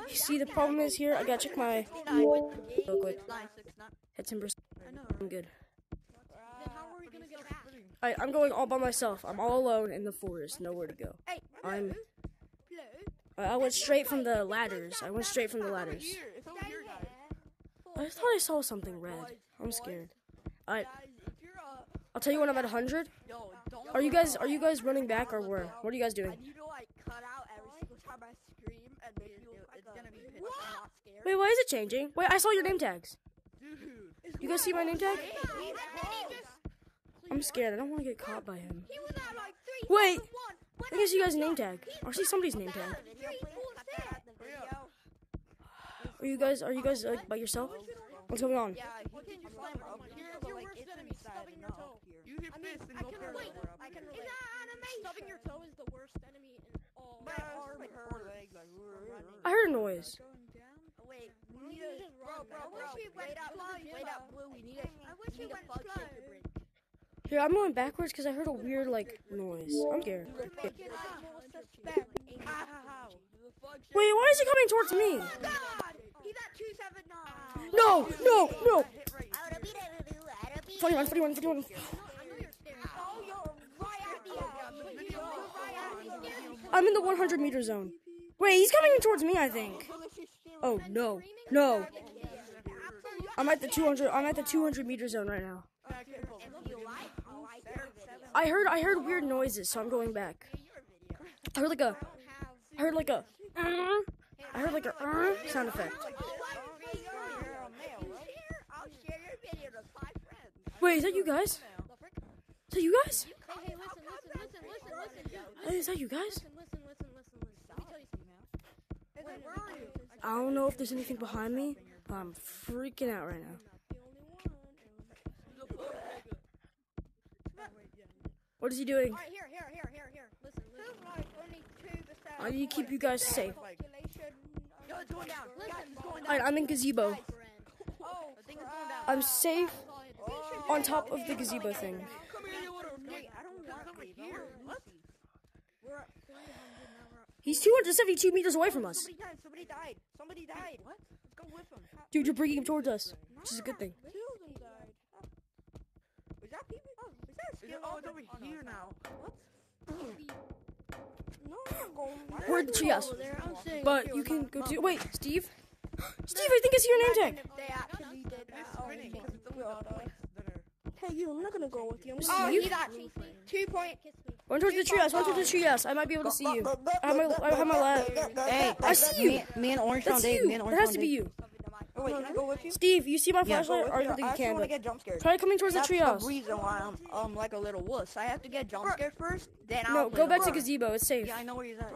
You see, the problem is here. I gotta check my real quick. Nine, six, nine. head timbers. I'm good. Then how are we gonna get I'm going all by myself. I'm all alone in the forest. Nowhere to go. I'm. I I went straight from the ladders. I went straight from the ladders. Here, it's over here, guys. I thought I saw something red. I'm scared. Alright, Guys, if you're uh, I'll tell you when I'm at 100. Are you guys are you guys running back or where? What are you guys doing? need to like cut out every single time I scream and make you look like it's gonna be pitch black. not scared. Wait, why is it changing? Wait, I saw your name tags. You guys see my name tag? I'm scared. I don't want to get caught by him. He was at like three. Wait, I guess you guys' name tag. Or see somebody's name tag. Are you guys are you guys like by yourself? What's going on? Yeah, he can just climb up here, but like it's inside and not up here. Use your fist and go parallel. I can Is that animation? Stubbing your toe is the worst enemy in all. My arm hurts. I heard a noise. Oh, wait, we need a bro, bro, bro. Wait up, wait up, Blue. We need a. I wish we you need a went bug slow. Here, I'm going backwards because I heard a weird like noise. I'm scared. Wait, why is he coming towards me? No, no, no. Hit right. 41, 41, 41. I know you're scared. Oh, you're right at the edge. You're right at the edge. I'm in the 100 meter zone. Wait, he's coming towards me, I think. Oh no, no. I'm at the 200. I'm at the 200 meter zone right now. I heard I heard weird noises, so I'm going back. I heard like a I heard like a uh, I heard like a uh, sound effect. Wait, is that you guys? Is that you guys? Hey, listen, listen, listen, is that you guys? I don't know if there's anything behind me, but I'm freaking out right now. What is he doing? Alright, here, here, here, here, here. Listen, listen. I need to keep you guys safe. Yo, it's going down. Guys, it's going down. Alright, I'm in gazebo. Oh, the thing is going down. I'm safe That's all I had to on top of the gazebo thing. Come here, you little nigga. I don't want over here. What? He's 272 meters away from us. Somebody died. Somebody died. Somebody died. What? Let's go with him. Dude, you're bringing him towards us, which is a good thing. Two of them died. Was that people? Oh, is that a Is oh, it's over here now. No, I'm not going. We're the treehouse. There, But you can go to. Wait, Steve? Steve, I think I see your name tag. They actually did that. It's Oh, spinning shit. because it's over the points that are... Hey, you, I'm not gonna go with you. I'm Oh, Steve? he got two point. Run towards the treehouse. Run towards the treehouse. I might be able to see you. I have my, I have my lab. Hey, I see you. Me, me and Orange That's Town Dave. you. Me and That has Town to be Dave. you. Oh, wait, can I go with you? Steve, you see my Yeah, flashlight? go Or I you. think I you actually can, want to get jump scared. try coming towards the treehouse. That's the reason why I'm um like a little wuss. I have to get jump scared first, then I'll. No, go back to gazebo. It's safe. Yeah, I know where he's at.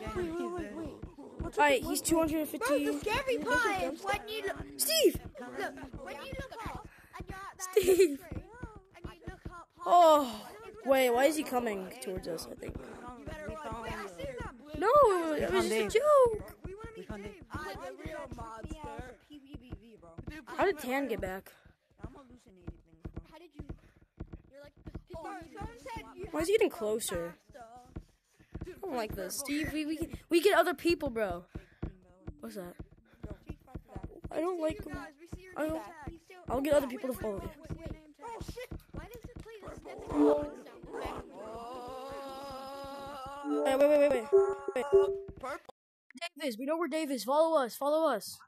Yeah, Wait, wait, wait, wait. What's Alright, he's 250. Scary part is when you look, Steve! look when you look up and you're at that Steve! tree, and you look up high. Oh! Wait, why is he coming towards us? I think. We found him. No, it was just a joke. We want to meet found Dave. it. the real monster. PBBV, bro. Dude, How did Tan get back? I'm hallucinating things, bro. How did you? You're like. someone said you Why is he getting closer? I don't like this. Steve, we, we, we get other people, bro. What's that? I don't like. guys, we see I don't. I'll get other people to follow you. Wait, wait. Oh, shit. Why does it play this Death Stranding? Wait, wait, wait, wait, wait. wait. We know where Davis. Follow us. Follow us.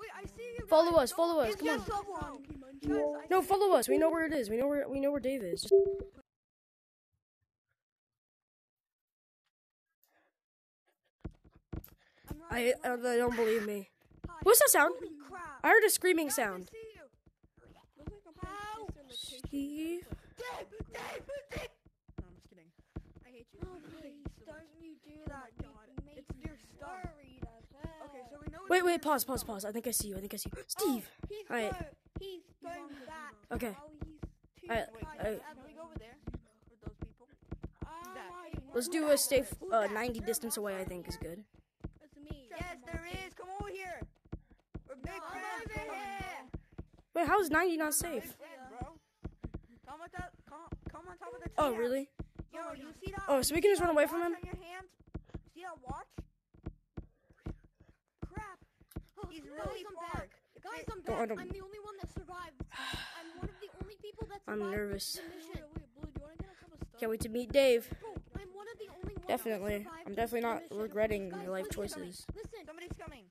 Wait, I see you. Follow us. Follow us. Come on. just someone. Guys, I No, follow us. We know where it is. We know where we know where Dave is. I, uh, I they don't believe me. What's that sound? I heard a screaming sound. Steve. Dave, Dave, Dave. No, I'm just kidding. I hate you. Oh, please, don't you do that. God, You make it's your me stuff. worried as hell. Okay, so we know. Wait, wait, pause, pause, pause. I think I see you. I think I see you. Steve. He's Alright. go, he's going back. Okay. Oh, he's too Alright, tired. alright. Can we go over there with those people? Oh, my Let's do a stay f- uh, 90 distance away. I think is good. It's me. Yes, there is. Come over here. We're big I'm over here. Wait, how is 90 not safe? Big friends, bro. Come on top. Come, come on top of the tree. Oh, really? Yo, you see that? Oh, so we can just run away from him? watch On your hand? See that watch? Crap. He's Guys, I'm back. Guys, I'm back. I'm the only one that survived. I'm one of the only people that survived. I'm nervous. the mission. Wait, Blue, do you want to get on top of stuff? Can't wait to meet Dave. Bro, I'm one of the only ones Definitely. I'm definitely not regretting Guys, my life listen, choices. Listen, Somebody's coming.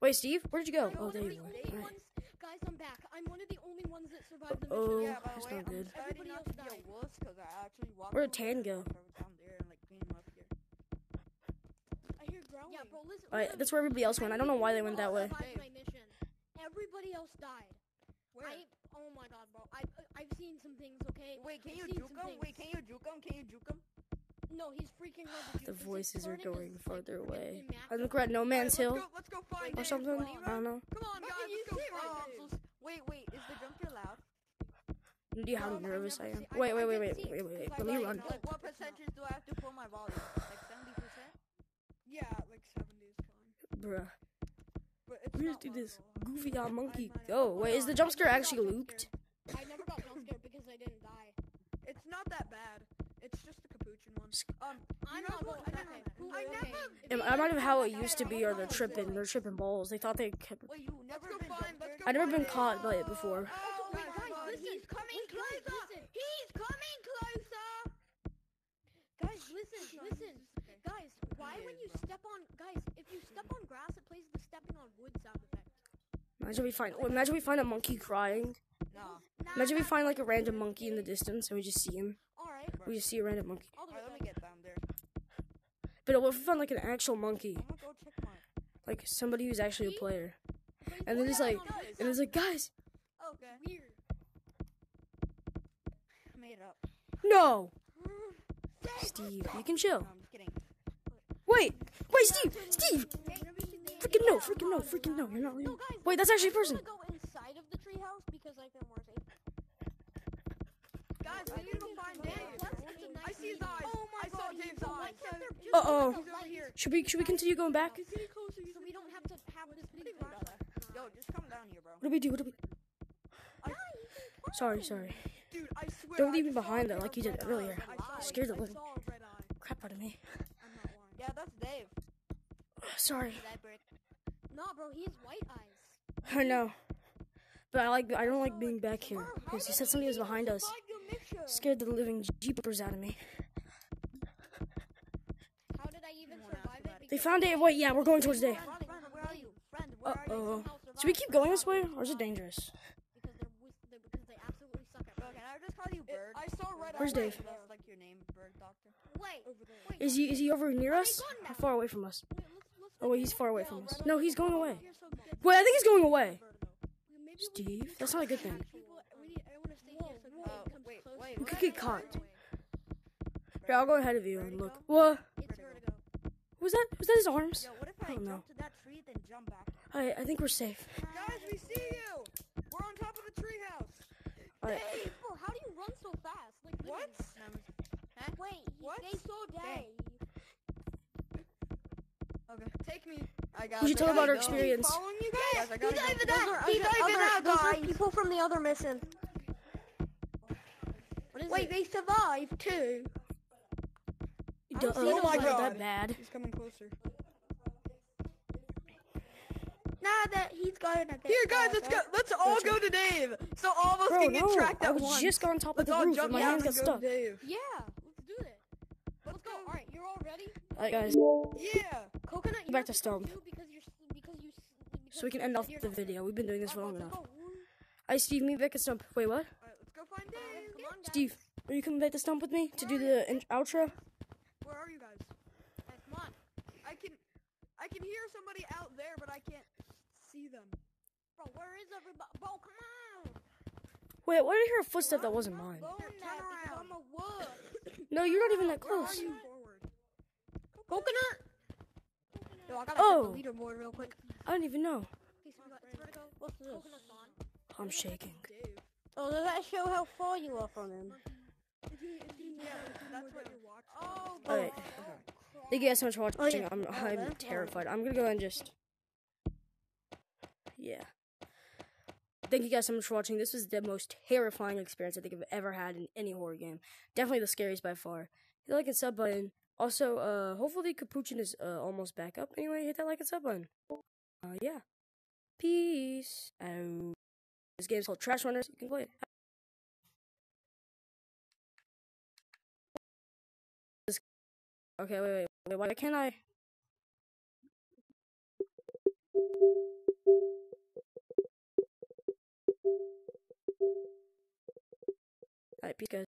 Wait, Steve, where did you go? I'm Oh, one there of you the are. only Alright. Guys, I'm back. I'm one of the only ones that survived the Oh, mission. yeah, that's way, not I'm good. deciding Everybody not Yeah, bro, listen. Alright, that's where everybody else went. I don't know why they went that way. survived my mission. Everybody else died. Where? I, oh my god, bro. I, I've seen some things, okay? Wait, can I've you juke him? Wait, can you juke him? Can you juke him? No, he's freaking hard to The juke. His voices are going like, farther freaking away. I think we're at No Man's Alright, Hill Let's go, let's go find or something. Buddy, I don't know. Come on, guys. Let's go find right Um, Wait, wait, is the jump scare loud? Do you know how nervous I am? I- Wait, I wait, wait, can wait, wait, wait, wait. Let me run. Like, what percentage do I have to put my volume? Like 70%? Yeah, like 70 is fine. Bruh. But it's We just do this goofy old monkey. Go. Wait, is the jump scare actually looped? I never got jump scared because I didn't die. It's not that bad. It's just the capuchin one. Um, I'm not know going. what? I Okay, never- who- I okay. never- If It you it might have how it used to be, or they're tripping. They're tripping balls. They thought they kept. Wait, you never go been find- let's go I never been caught by it before. Oh Wait, my guys, listen. He's coming closer. listen. He's coming closer. Guys, listen, listen. Guys, why when you step on, guys, if you step on grass, it plays the stepping on wood sound effect. Imagine we find. oh, Imagine we find a monkey crying. No. Nah, Imagine we find like a random monkey in the distance and we just see him. Alright, We just see a random monkey. Alright, let me get down there. But uh, what if we found like an actual monkey? I'm gonna go check my. Like somebody who's actually a player. But And then he's it's like, on and it's like, guys, Okay. Weird. Made it up. no! Steve, you can chill. No, I'm just kidding. Wait! Wait, Steve! Steve! Freaking no, freaking no, freaking no, you're not leaving. No, guys. Wait, that's actually a I'm person. gonna go inside of the treehouse because I feel more safe. Guys, we need to go find Dave. I see his eyes. Oh my I saw god, he's Dave's so eyes. light there. Just Uh oh. look at the lights Should we should we continue going back? So we don't have to have this big flashlight. Yo, just come down here, bro. What do we do? What do we Sorry, sorry. Dude, I swear. Don't I leave me just saw behind a though, pair like of you did red earlier. eyes. I saw Scared it. the living I saw a red eye. crap out of me. I'm not lying. Yeah, that's Dave. Sorry. No, bro, he has white eyes. I know. But I like I don't like being back here because he said somebody was behind us. Scared the living jeepers out of me. How did I even survive it? They found Dave. Wait, yeah, we're going towards Dave. Friend, friend, where are you? Friend, Uh where are you? oh. Should we keep going this way, or is it dangerous? Because they're, wis- they're because they absolutely suck at Bro, can I just call you Bird? I saw red Where's. Dave? Like your name, Bird Doctor. Wait, wait. Is he is he over near us? How far away from us? Wait, let's, let's Oh wait, he's far away from us. No, he's going away. You're so good. Wait, I think he's going away. Steve, that's not a good thing. we need everyone to stay here so whoa. nobody comes Wait, close. wait, We wait, could get caught. wait, wait. Here, I'll go ahead of you and look. What? Was that? Was that his arms? Yo, what if I Oh, no. jump to that tree then jump back? I I think we're safe. Guys, we see you. We're on top of the treehouse. I, Hey, how do you run so fast? Like, What? literally. Wait, What? they saw Dave. Okay. Take me. I got you should it. tell about our Go. experience. Following you Guys, guys. I gotta go. He's Those are He's other- other- out, those guys. people from the other mission. What is Wait, it? they survived too. Duh, see oh no my god, that bad. He's coming closer. Nah, that he's going a bit. Here, guys, let's go. Let's all go to Dave. So all of us Bro, can get no, tracked I at was once. just on top of Let's the all roof jump and my down hands got stuck. to Dave. Yeah, let's do that. Let's go. All right, you're all ready. Alright, guys, Yeah. Coconut, you back have to go stump. Because you're, because you, because so we can end off the video. We've been doing this for long Alright, enough. let's go. Hi, Steve, meet back at Stump. Wait, what? All right, let's go find Dave. Come on, guys. Steve, are you coming back to Stump with me to do the in- outro? Where are you guys? Hey, come on. I can, I can hear somebody out there, but I can't see them. Bro, where is everybody? Bro, come on. Wait, why did I hear a footstep that wasn't mine? Go Here, in turn that because around. I'm a wood. No, you're not even that Where are close. you? Forward. Coconut. Yo, I gotta Oh. the leaderboard real quick. I don't even know. Okay, so we got vertigo. What's this? I'm shaking. Oh, does that show how far you are from him? Yeah, that's what you're watching. Oh, Alright. Thank you guys so much for watching. Oh, yeah. I'm, I'm that's terrified. I'm gonna go and just. Yeah. Thank you guys so much for watching. This was the most terrifying experience I think I've ever had in any horror game. Definitely the scariest by far. Hit the like and sub button. Also, uh, hopefully Capuchin is uh, almost back up. Anyway, hit that like and sub button. Uh, yeah. Peace out. This game's called Trash Runners. You can play it. Okay, wait, wait, wait. Why can't I? Alright, peace, guys.